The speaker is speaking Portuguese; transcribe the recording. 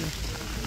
próxima.